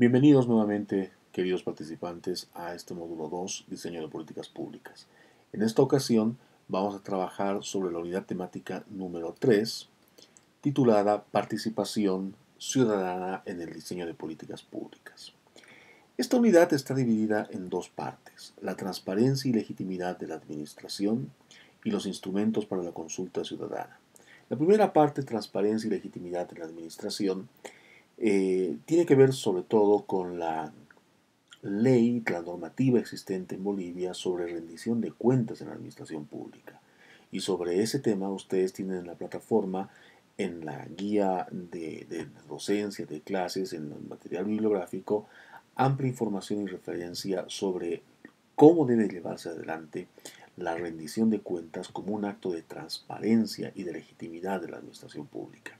Bienvenidos nuevamente, queridos participantes, a este módulo 2, Diseño de Políticas Públicas. En esta ocasión vamos a trabajar sobre la unidad temática número 3, titulada Participación Ciudadana en el Diseño de Políticas Públicas. Esta unidad está dividida en dos partes, la transparencia y legitimidad de la administración y los instrumentos para la consulta ciudadana. La primera parte, transparencia y legitimidad de la administración, eh, tiene que ver sobre todo con la ley, la normativa existente en Bolivia sobre rendición de cuentas en la administración pública. Y sobre ese tema ustedes tienen en la plataforma, en la guía de, de docencia, de clases, en el material bibliográfico, amplia información y referencia sobre cómo debe llevarse adelante la rendición de cuentas como un acto de transparencia y de legitimidad de la administración pública.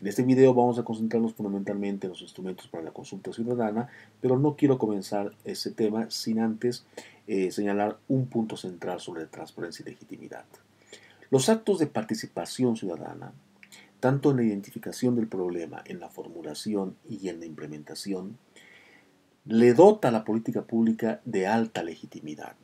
En este video vamos a concentrarnos fundamentalmente en los instrumentos para la consulta ciudadana, pero no quiero comenzar ese tema sin antes eh, señalar un punto central sobre transparencia y legitimidad. Los actos de participación ciudadana, tanto en la identificación del problema, en la formulación y en la implementación, le dota a la política pública de alta legitimidad.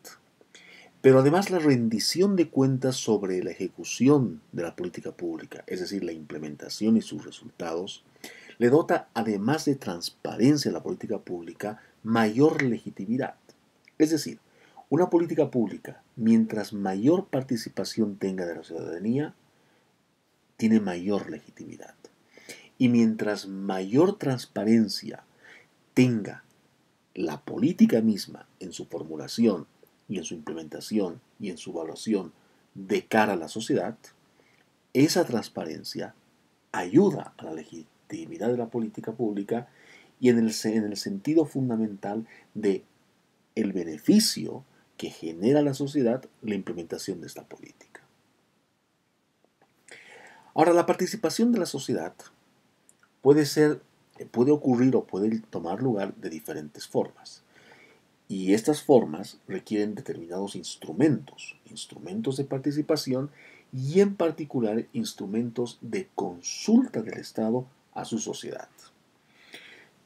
Pero además la rendición de cuentas sobre la ejecución de la política pública, es decir, la implementación y sus resultados, le dota, además de transparencia a la política pública, mayor legitimidad. Es decir, una política pública, mientras mayor participación tenga de la ciudadanía, tiene mayor legitimidad. Y mientras mayor transparencia tenga la política misma en su formulación y en su implementación y en su evaluación de cara a la sociedad, esa transparencia ayuda a la legitimidad de la política pública y en el, en el sentido fundamental de el beneficio que genera la sociedad la implementación de esta política. Ahora, la participación de la sociedad puede ser puede ocurrir o puede tomar lugar de diferentes formas. Y estas formas requieren determinados instrumentos, instrumentos de participación y en particular instrumentos de consulta del Estado a su sociedad.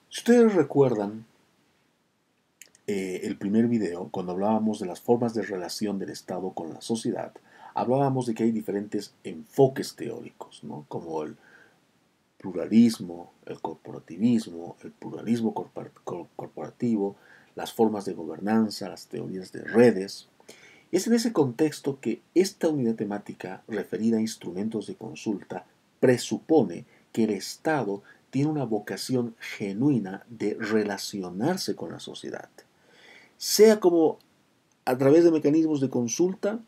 Si ustedes recuerdan eh, el primer video, cuando hablábamos de las formas de relación del Estado con la sociedad, hablábamos de que hay diferentes enfoques teóricos, como el pluralismo, el corporativismo, el pluralismo corporativo, las formas de gobernanza, las teorías de redes. Es en ese contexto que esta unidad temática referida a instrumentos de consulta presupone que el Estado tiene una vocación genuina de relacionarse con la sociedad, sea como a través de mecanismos de consulta,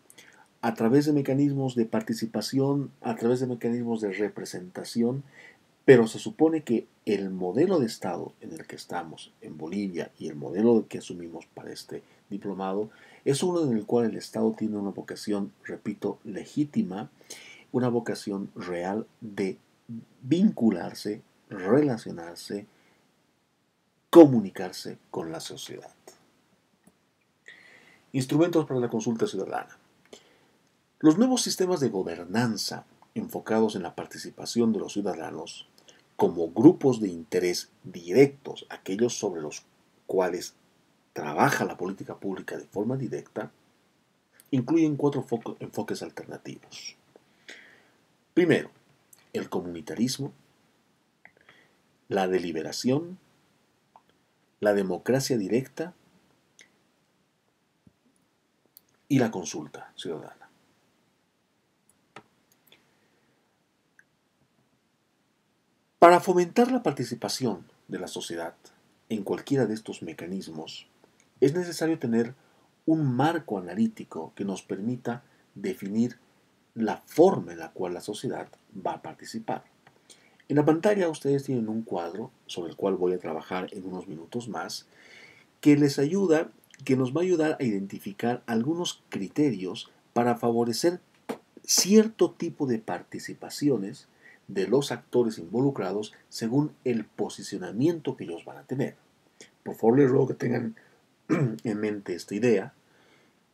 a través de mecanismos de participación, a través de mecanismos de representación, pero se supone que el modelo de Estado en el que estamos en Bolivia y el modelo que asumimos para este diplomado es uno en el cual el Estado tiene una vocación, repito, legítima, una vocación real de vincularse, relacionarse, comunicarse con la sociedad. Instrumentos para la consulta ciudadana. Los nuevos sistemas de gobernanza enfocados en la participación de los ciudadanos como grupos de interés directos, aquellos sobre los cuales trabaja la política pública de forma directa, incluyen cuatro enfoques alternativos. Primero, el comunitarismo, la deliberación, la democracia directa y la consulta ciudadana. Para fomentar la participación de la sociedad en cualquiera de estos mecanismos, es necesario tener un marco analítico que nos permita definir la forma en la cual la sociedad va a participar. En la pantalla ustedes tienen un cuadro sobre el cual voy a trabajar en unos minutos más, que les ayuda, que nos va a ayudar a identificar algunos criterios para favorecer cierto tipo de participaciones de los actores involucrados según el posicionamiento que ellos van a tener. Por favor, les ruego que tengan en mente esta idea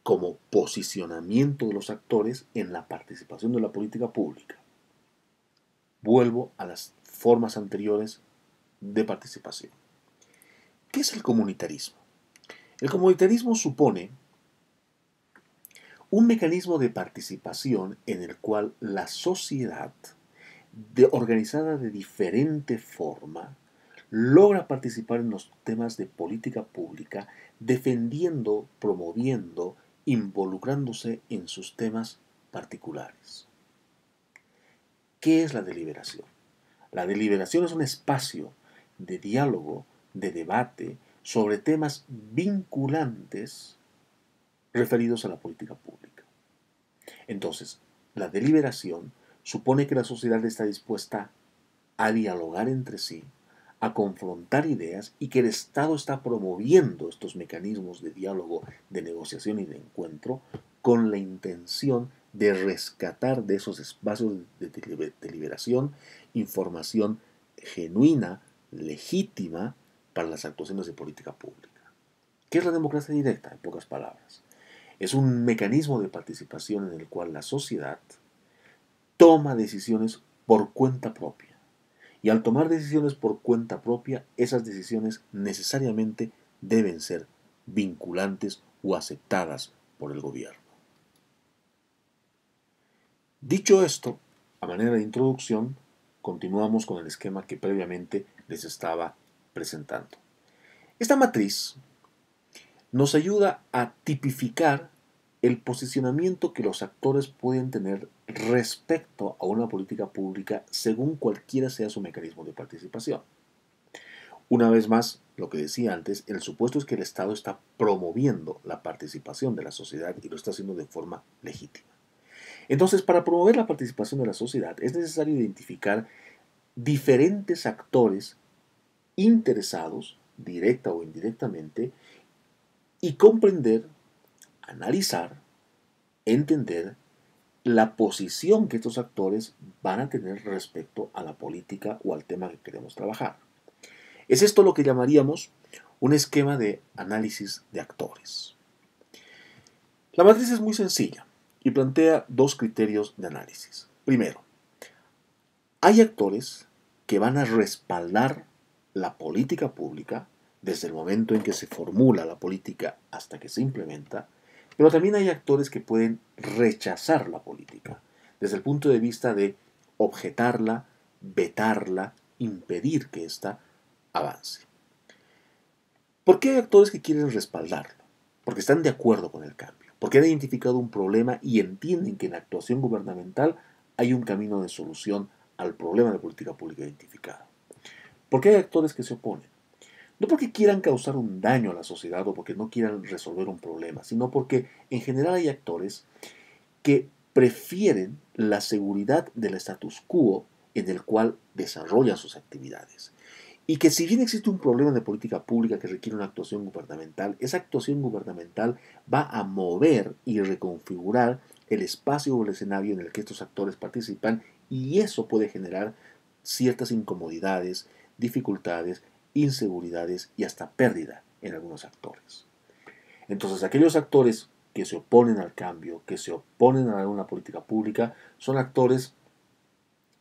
como posicionamiento de los actores en la participación de la política pública. Vuelvo a las formas anteriores de participación. ¿Qué es el comunitarismo? El comunitarismo supone un mecanismo de participación en el cual la sociedad, organizada de diferente forma, logra participar en los temas de política pública, defendiendo, promoviendo, involucrándose en sus temas particulares. ¿Qué es la deliberación? La deliberación es un espacio de diálogo, de debate sobre temas vinculantes referidos a la política pública. Entonces, la deliberación supone que la sociedad está dispuesta a dialogar entre sí, a confrontar ideas y que el Estado está promoviendo estos mecanismos de diálogo, de negociación y de encuentro con la intención de rescatar de esos espacios de deliberación información genuina, legítima para las actuaciones de política pública. ¿Qué es la democracia directa? En pocas palabras. Es un mecanismo de participación en el cual la sociedad toma decisiones por cuenta propia. Y al tomar decisiones por cuenta propia, esas decisiones necesariamente deben ser vinculantes o aceptadas por el gobierno. Dicho esto, a manera de introducción, continuamos con el esquema que previamente les estaba presentando. Esta matriz nos ayuda a tipificar el posicionamiento que los actores pueden tener respecto a una política pública según cualquiera sea su mecanismo de participación. Una vez más, lo que decía antes, el supuesto es que el Estado está promoviendo la participación de la sociedad y lo está haciendo de forma legítima. Entonces, para promover la participación de la sociedad es necesario identificar diferentes actores interesados, directa o indirectamente, y comprender, analizar, entender la posición que estos actores van a tener respecto a la política o al tema que queremos trabajar. Es esto lo que llamaríamos un esquema de análisis de actores. La matriz es muy sencilla y plantea dos criterios de análisis. Primero, hay actores que van a respaldar la política pública desde el momento en que se formula la política hasta que se implementa, pero también hay actores que pueden rechazar la política desde el punto de vista de objetarla, vetarla, impedir que ésta avance. ¿Por qué hay actores que quieren respaldarlo? Porque están de acuerdo con el cambio porque han identificado un problema y entienden que en la actuación gubernamental hay un camino de solución al problema de política pública identificado. ¿Por qué hay actores que se oponen? No porque quieran causar un daño a la sociedad o porque no quieran resolver un problema, sino porque en general hay actores que prefieren la seguridad del status quo en el cual desarrollan sus actividades. Y que si bien existe un problema de política pública que requiere una actuación gubernamental, esa actuación gubernamental va a mover y reconfigurar el espacio o el escenario en el que estos actores participan y eso puede generar ciertas incomodidades, dificultades, inseguridades y hasta pérdida en algunos actores. Entonces aquellos actores que se oponen al cambio, que se oponen a una política pública, son actores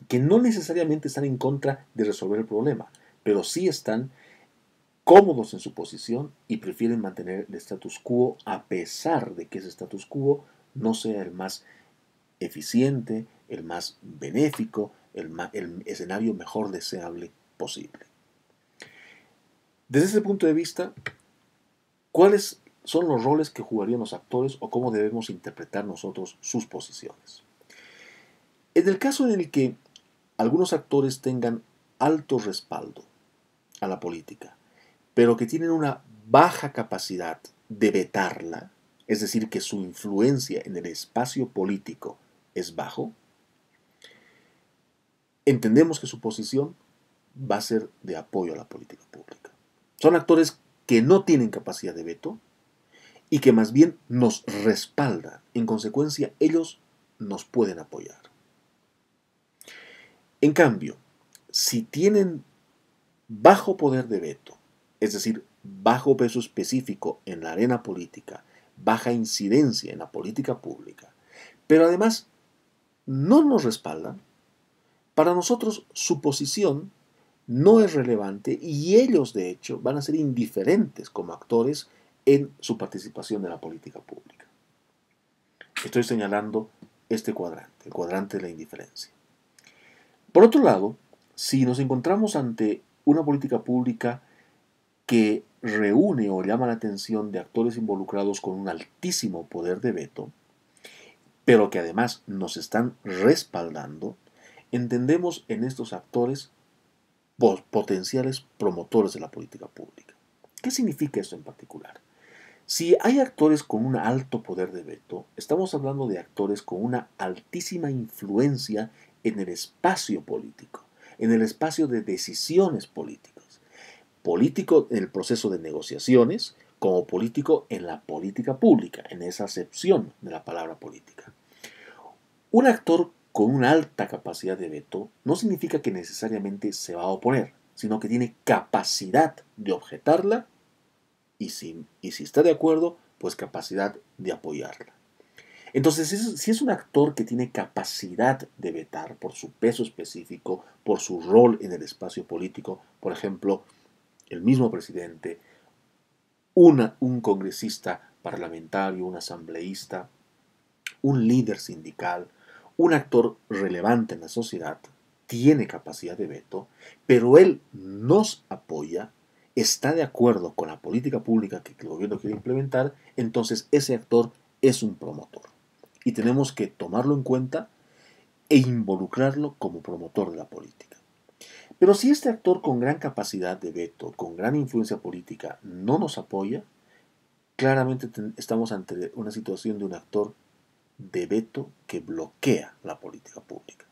que no necesariamente están en contra de resolver el problema, pero sí están cómodos en su posición y prefieren mantener el status quo a pesar de que ese status quo no sea el más eficiente, el más benéfico, el, el escenario mejor deseable posible. Desde ese punto de vista, ¿cuáles son los roles que jugarían los actores o cómo debemos interpretar nosotros sus posiciones? En el caso en el que algunos actores tengan alto respaldo, a la política, pero que tienen una baja capacidad de vetarla, es decir, que su influencia en el espacio político es bajo, entendemos que su posición va a ser de apoyo a la política pública. Son actores que no tienen capacidad de veto y que más bien nos respaldan. En consecuencia, ellos nos pueden apoyar. En cambio, si tienen bajo poder de veto, es decir, bajo peso específico en la arena política, baja incidencia en la política pública, pero además no nos respaldan, para nosotros su posición no es relevante y ellos de hecho van a ser indiferentes como actores en su participación en la política pública. Estoy señalando este cuadrante, el cuadrante de la indiferencia. Por otro lado, si nos encontramos ante una política pública que reúne o llama la atención de actores involucrados con un altísimo poder de veto, pero que además nos están respaldando, entendemos en estos actores potenciales promotores de la política pública. ¿Qué significa eso en particular? Si hay actores con un alto poder de veto, estamos hablando de actores con una altísima influencia en el espacio político, en el espacio de decisiones políticas. Político en el proceso de negociaciones, como político en la política pública, en esa acepción de la palabra política. Un actor con una alta capacidad de veto no significa que necesariamente se va a oponer, sino que tiene capacidad de objetarla y si, está de acuerdo, pues capacidad de apoyarla. Entonces, si es un actor que tiene capacidad de vetar por su peso específico, por su rol en el espacio político, por ejemplo, el mismo presidente, un congresista parlamentario, un asambleísta, un líder sindical, un actor relevante en la sociedad tiene capacidad de veto, pero él nos apoya, está de acuerdo con la política pública que el gobierno quiere implementar, entonces ese actor es un promotor. Y tenemos que tomarlo en cuenta e involucrarlo como promotor de la política. Pero si este actor con gran capacidad de veto, con gran influencia política, no nos apoya, claramente estamos ante una situación de un actor de veto que bloquea la política pública.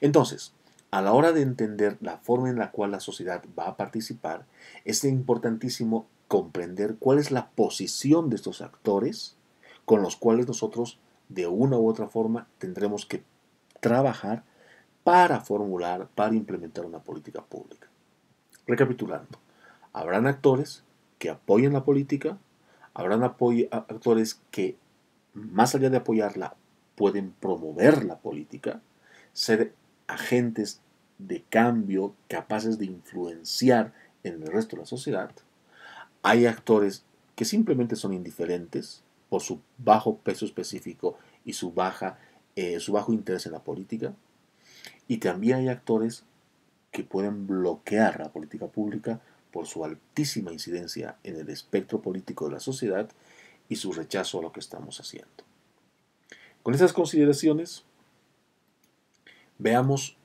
Entonces, a la hora de entender la forma en la cual la sociedad va a participar, es importantísimo comprender cuál es la posición de estos actores con los cuales nosotros de una u otra forma tendremos que trabajar para formular, para implementar una política pública. Recapitulando, habrán actores que apoyen la política, habrán actores que más allá de apoyarla, pueden promover la política, ser agentes de cambio capaces de influenciar en el resto de la sociedad. Hay actores que simplemente son indiferentes por su bajo peso específico y su, baja, eh, su bajo interés en la política. Y también hay actores que pueden bloquear la política pública por su altísima incidencia en el espectro político de la sociedad y su rechazo a lo que estamos haciendo. Con estas consideraciones, veamos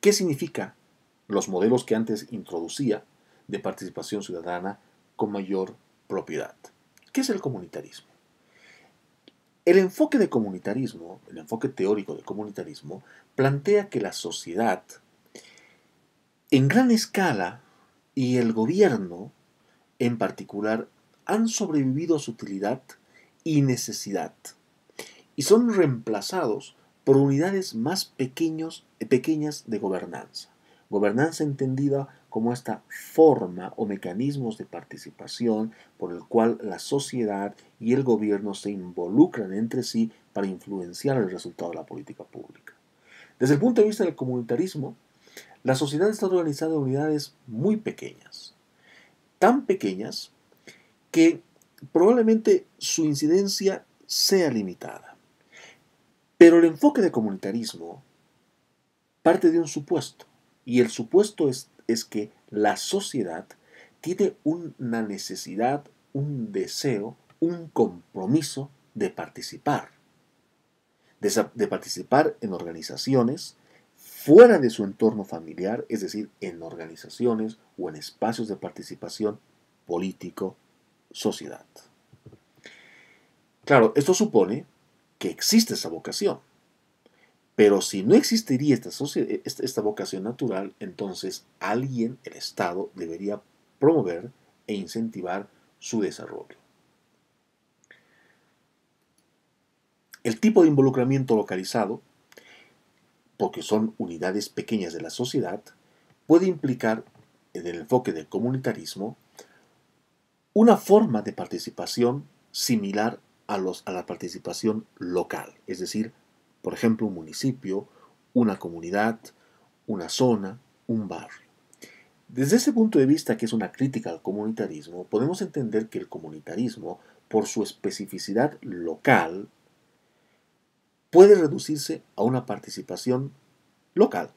qué significa los modelos que antes introducía de participación ciudadana con mayor propiedad. ¿Qué es el comunitarismo? El enfoque de comunitarismo, el enfoque teórico de comunitarismo, plantea que la sociedad, en gran escala, y el gobierno en particular, han sobrevivido a su utilidad y necesidad y son reemplazados por unidades más pequeños, pequeñas de gobernanza. Gobernanza entendida como esta forma o mecanismos de participación por el cual la sociedad y el gobierno se involucran entre sí para influenciar el resultado de la política pública. Desde el punto de vista del comunitarismo, la sociedad está organizada en unidades muy pequeñas, tan pequeñas que probablemente su incidencia sea limitada. Pero el enfoque de comunitarismo parte de un supuesto, y el supuesto es, es que la sociedad tiene una necesidad, un deseo, un compromiso de participar, de, de participar en organizaciones fuera de su entorno familiar, es decir, en organizaciones o en espacios de participación político, sociedad. Claro, esto supone que existe esa vocación. Pero si no existiría esta, esta, vocación natural, entonces alguien, el Estado, debería promover e incentivar su desarrollo. El tipo de involucramiento localizado, porque son unidades pequeñas de la sociedad, puede implicar, en el enfoque del comunitarismo, una forma de participación similar a, los, a la participación local, es decir, por ejemplo, un municipio, una comunidad, una zona, un barrio. Desde ese punto de vista, que es una crítica al comunitarismo, podemos entender que el comunitarismo, por su especificidad local, puede reducirse a una participación local,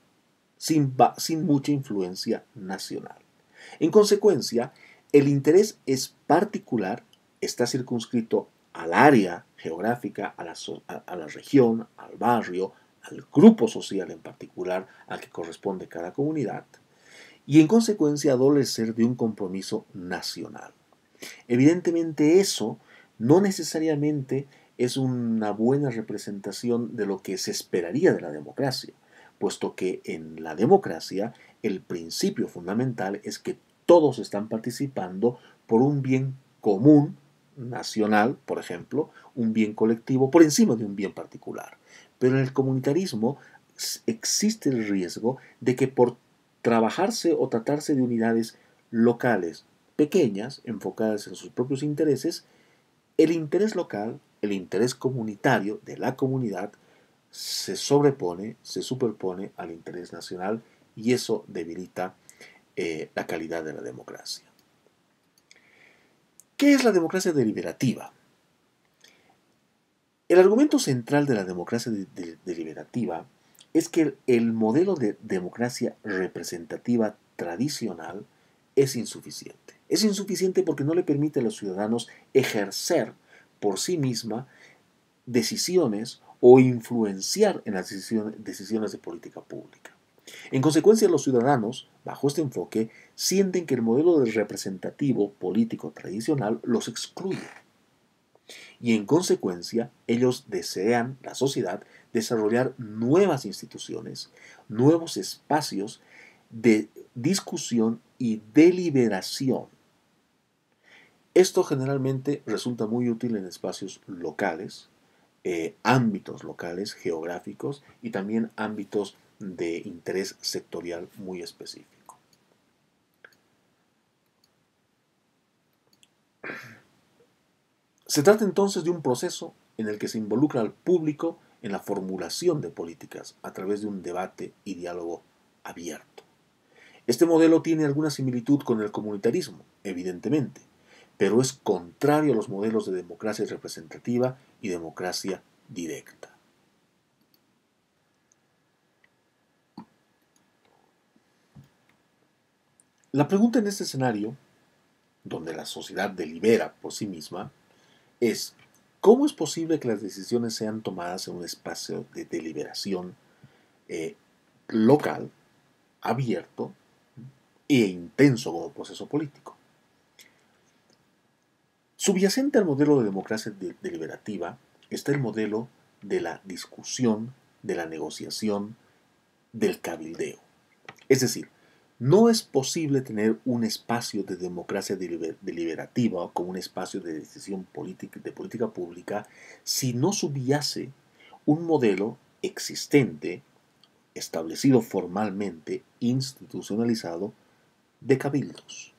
sin, sin mucha influencia nacional. En consecuencia, el interés es particular, está circunscrito al área geográfica, a la, región, al barrio, al grupo social en particular al que corresponde cada comunidad, y en consecuencia adolecer de un compromiso nacional. Evidentemente eso no necesariamente es una buena representación de lo que se esperaría de la democracia, puesto que en la democracia el principio fundamental es que todos están participando por un bien común nacional, por ejemplo, un bien colectivo por encima de un bien particular. Pero en el comunitarismo existe el riesgo de que por trabajarse o tratarse de unidades locales pequeñas, enfocadas en sus propios intereses, el interés local, el interés comunitario de la comunidad, se sobrepone, se superpone al interés nacional y eso debilita eh, la calidad de la democracia. ¿Qué es la democracia deliberativa? El argumento central de la democracia deliberativa es que el modelo de democracia representativa tradicional es insuficiente. Es insuficiente porque no le permite a los ciudadanos ejercer por sí misma decisiones o influenciar en las decisiones de política pública. En consecuencia, los ciudadanos, bajo este enfoque, sienten que el modelo de representativo político tradicional los excluye. Y en consecuencia, ellos desean, la sociedad, desarrollar nuevas instituciones, nuevos espacios de discusión y deliberación. Esto generalmente resulta muy útil en espacios locales, eh, ámbitos locales, geográficos y también ámbitos de interés sectorial muy específico. Se trata entonces de un proceso en el que se involucra al público en la formulación de políticas a través de un debate y diálogo abierto. Este modelo tiene alguna similitud con el comunitarismo, evidentemente, pero es contrario a los modelos de democracia representativa y democracia directa. La pregunta en este escenario, donde la sociedad delibera por sí misma, es ¿cómo es posible que las decisiones sean tomadas en un espacio de deliberación eh, local, abierto e intenso como proceso político? Subyacente al modelo de democracia deliberativa está el modelo de la discusión, de la negociación, del cabildeo. Es decir, no es posible tener un espacio de democracia deliberativa como un espacio de decisión política, de política pública si no subyace un modelo existente, establecido formalmente, institucionalizado, de cabildos.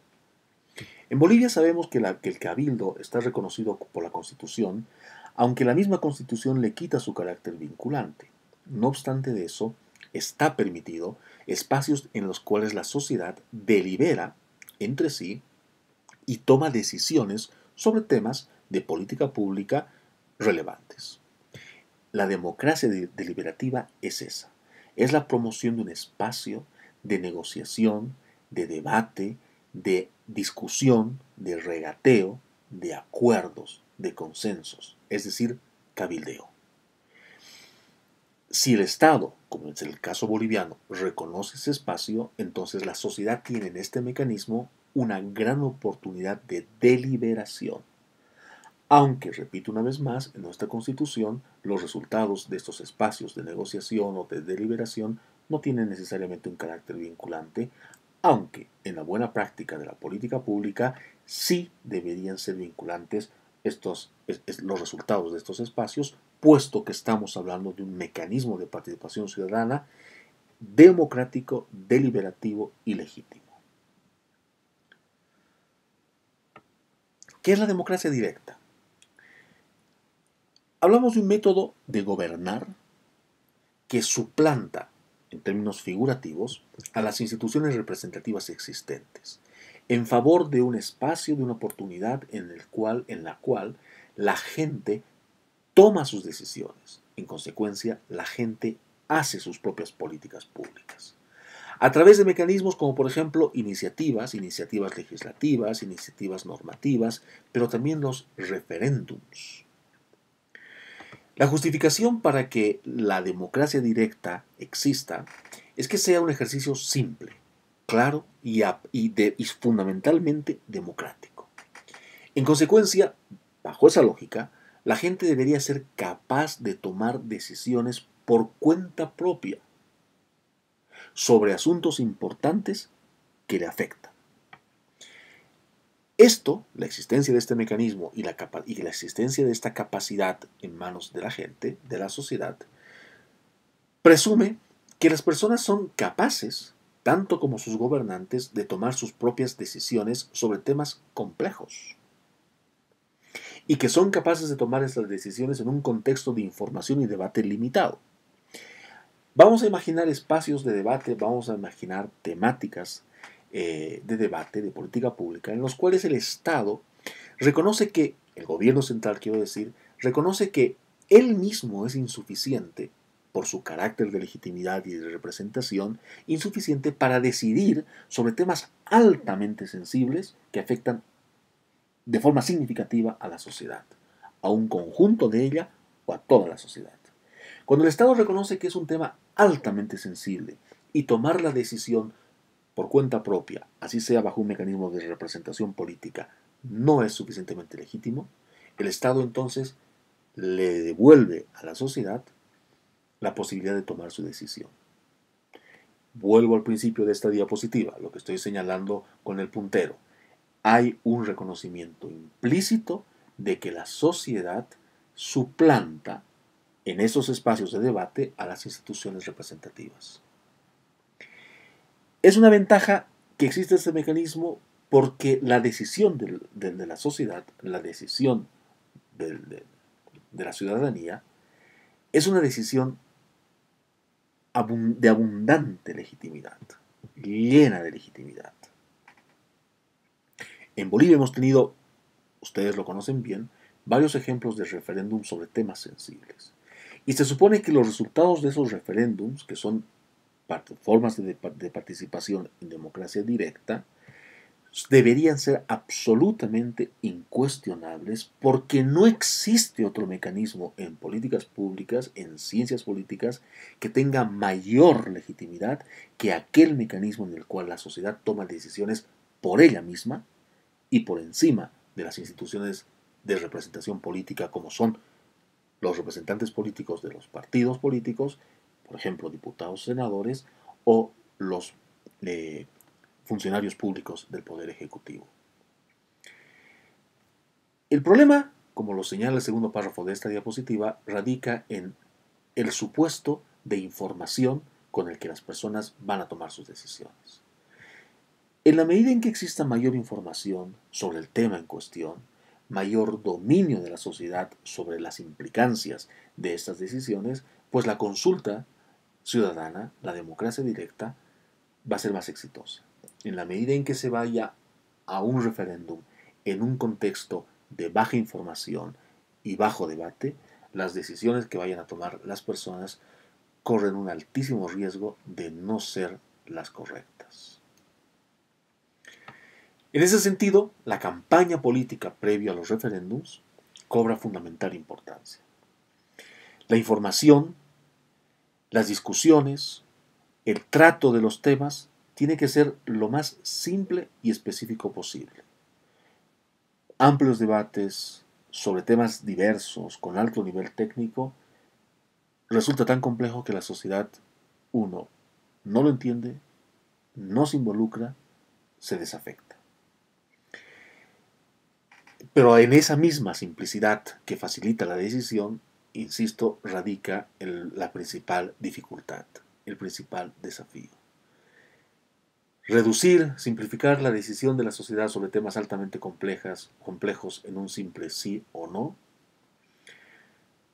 En Bolivia sabemos que, que el cabildo está reconocido por la Constitución, aunque la misma Constitución le quita su carácter vinculante. No obstante de eso, está permitido espacios en los cuales la sociedad delibera entre sí y toma decisiones sobre temas de política pública relevantes. La democracia deliberativa es esa, es la promoción de un espacio de negociación, de debate, de discusión, de regateo, de acuerdos, de consensos, es decir, cabildeo. Si el Estado, como es el caso boliviano, reconoce ese espacio, entonces la sociedad tiene en este mecanismo una gran oportunidad de deliberación. Aunque, repito una vez más, en nuestra Constitución los resultados de estos espacios de negociación o de deliberación no tienen necesariamente un carácter vinculante, aunque en la buena práctica de la política pública sí deberían ser vinculantes estos, los resultados de estos espacios puesto que estamos hablando de un mecanismo de participación ciudadana democrático, deliberativo y legítimo. ¿Qué es la democracia directa? Hablamos de un método de gobernar que suplanta en términos figurativos, a las instituciones representativas existentes, en favor de un espacio, de una oportunidad en, el cual, en la cual la gente toma sus decisiones. En consecuencia, la gente hace sus propias políticas públicas. A través de mecanismos como por ejemplo iniciativas, iniciativas legislativas, iniciativas normativas, pero también los referéndums. La justificación para que la democracia directa exista es que sea un ejercicio simple, claro y, y fundamentalmente democrático. En consecuencia, bajo esa lógica, la gente debería ser capaz de tomar decisiones por cuenta propia sobre asuntos importantes que le afectan. Esto, la existencia de este mecanismo y la, existencia de esta capacidad en manos de la gente, de la sociedad, presume que las personas son capaces, tanto como sus gobernantes, de tomar sus propias decisiones sobre temas complejos y que son capaces de tomar estas decisiones en un contexto de información y debate limitado. Vamos a imaginar espacios de debate, vamos a imaginar temáticas eh, de debate, de política pública, en los cuales el Estado reconoce que, el gobierno central quiero decir, reconoce que él mismo es insuficiente por su carácter de legitimidad y de representación, insuficiente para decidir sobre temas altamente sensibles que afectan de forma significativa a la sociedad, a un conjunto de ella o a toda la sociedad. Cuando el Estado reconoce que es un tema altamente sensible y tomar la decisión por cuenta propia, así sea bajo un mecanismo de representación política, no es suficientemente legítimo, el Estado entonces le devuelve a la sociedad la posibilidad de tomar su decisión. Vuelvo al principio de esta diapositiva, lo que estoy señalando con el puntero hay un reconocimiento implícito de que la sociedad suplanta en esos espacios de debate a las instituciones representativas. Es una ventaja que existe este mecanismo porque la decisión de, la sociedad, la decisión de, la ciudadanía, es una decisión de abundante legitimidad, llena de legitimidad. En Bolivia hemos tenido, ustedes lo conocen bien, varios ejemplos de referéndums sobre temas sensibles. Y se supone que los resultados de esos referéndums, que son formas de, de participación en democracia directa, deberían ser absolutamente incuestionables porque no existe otro mecanismo en políticas públicas, en ciencias políticas, que tenga mayor legitimidad que aquel mecanismo en el cual la sociedad toma decisiones por ella misma y por encima de las instituciones de representación política como son los representantes políticos de los partidos políticos, por ejemplo, diputados, senadores o los eh, funcionarios públicos del Poder Ejecutivo. El problema, como lo señala el segundo párrafo de esta diapositiva, radica en el supuesto de información con el que las personas van a tomar sus decisiones. En la medida en que exista mayor información sobre el tema en cuestión, mayor dominio de la sociedad sobre las implicancias de estas decisiones, pues la consulta ciudadana, la democracia directa, va a ser más exitosa. En la medida en que se vaya a un referéndum en un contexto de baja información y bajo debate, las decisiones que vayan a tomar las personas corren un altísimo riesgo de no ser las correctas. En ese sentido, la campaña política previa a los referéndums cobra fundamental importancia. La información, las discusiones, el trato de los temas tiene que ser lo más simple y específico posible. Amplios debates sobre temas diversos con alto nivel técnico resulta tan complejo que la sociedad, uno, no lo entiende, no se involucra, se desafecta. Pero en esa misma simplicidad que facilita la decisión, insisto, radica la principal dificultad, el principal desafío. Reducir, simplificar la decisión de la sociedad sobre temas altamente complejas, complejos en un simple sí o no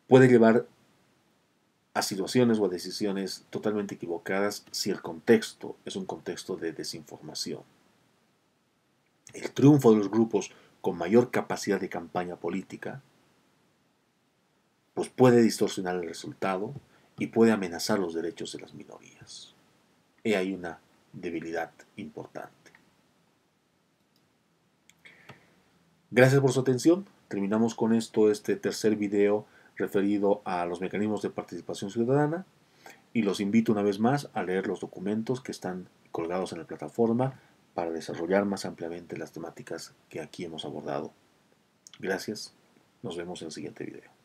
puede llevar a situaciones o a decisiones totalmente equivocadas si el contexto es un contexto de desinformación. El triunfo de los grupos con mayor capacidad de campaña política pues puede distorsionar el resultado y puede amenazar los derechos de las minorías. Y hay una debilidad importante. Gracias por su atención. Terminamos con esto este tercer video referido a los mecanismos de participación ciudadana y los invito una vez más a leer los documentos que están colgados en la plataforma para desarrollar más ampliamente las temáticas que aquí hemos abordado. Gracias, nos vemos en el siguiente video.